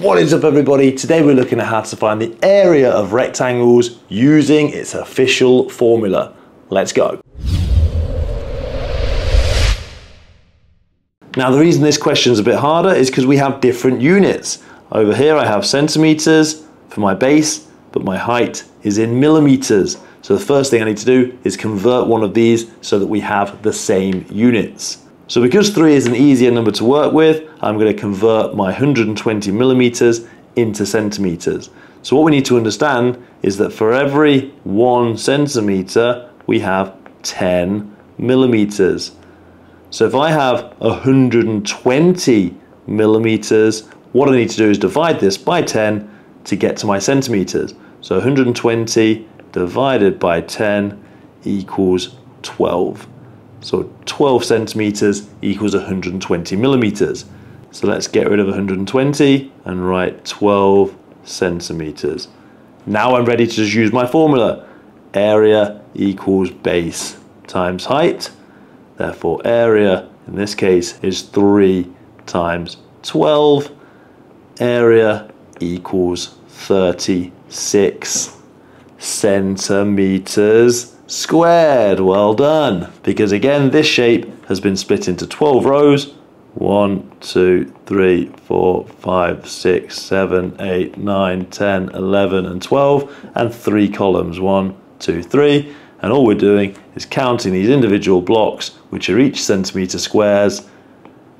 What is up everybody? Today we're looking at how to find the area of rectangles using its official formula. Let's go. Now the reason this question is a bit harder is because we have different units. Over here I have centimeters for my base, but my height is in millimeters. So the first thing I need to do is convert one of these so that we have the same units. So because 3 is an easier number to work with, I'm going to convert my 120 millimeters into centimeters. So what we need to understand is that for every 1 centimeter, we have 10 millimeters. So if I have 120 millimeters, what I need to do is divide this by 10 to get to my centimeters. So 120 divided by 10 equals 12. So 12 centimeters equals 120 millimeters. So let's get rid of 120 and write 12 centimeters. Now I'm ready to just use my formula. Area equals base times height. Therefore area in this case is 3 times 12. Area equals 36 centimeters squared. Well done. Because again, this shape has been split into 12 rows. 1, 2, 3, 4, 5, 6, 7, 8, 9, 10, 11 and 12 and three columns. 1, 2, 3 and all we're doing is counting these individual blocks which are each centimetre squares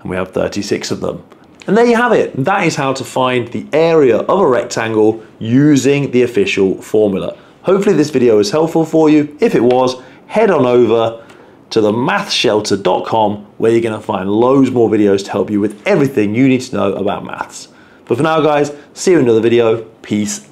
and we have 36 of them. And there you have it. That is how to find the area of a rectangle using the official formula. Hopefully this video was helpful for you. If it was, head on over to themathshelter.com where you're going to find loads more videos to help you with everything you need to know about maths. But for now guys, see you in another video. Peace